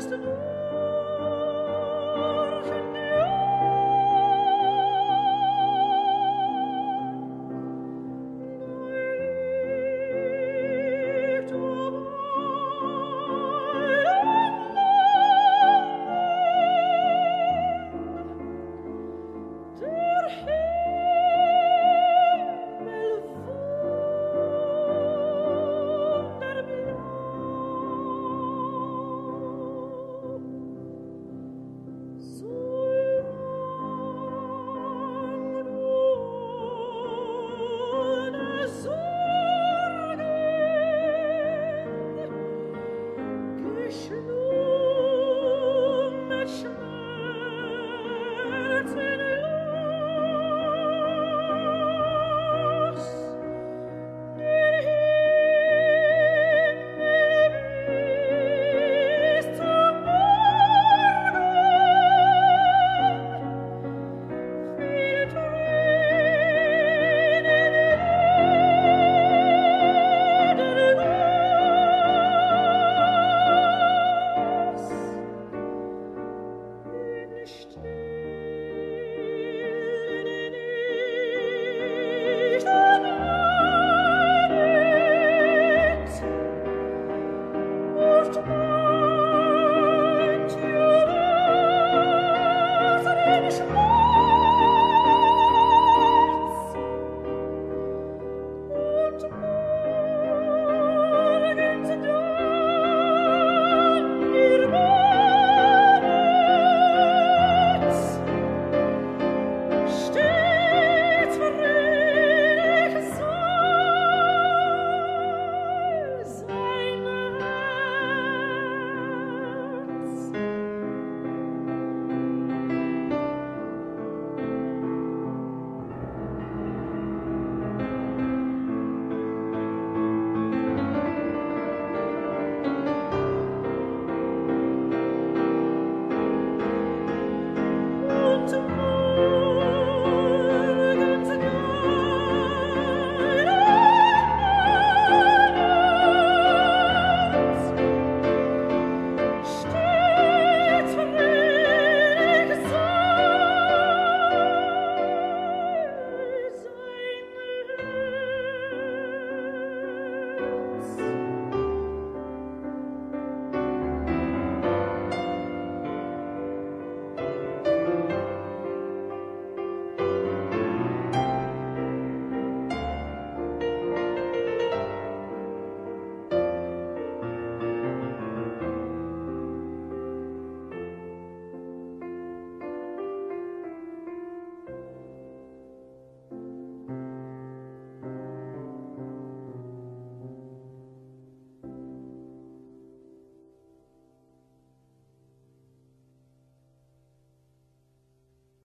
Christ, left.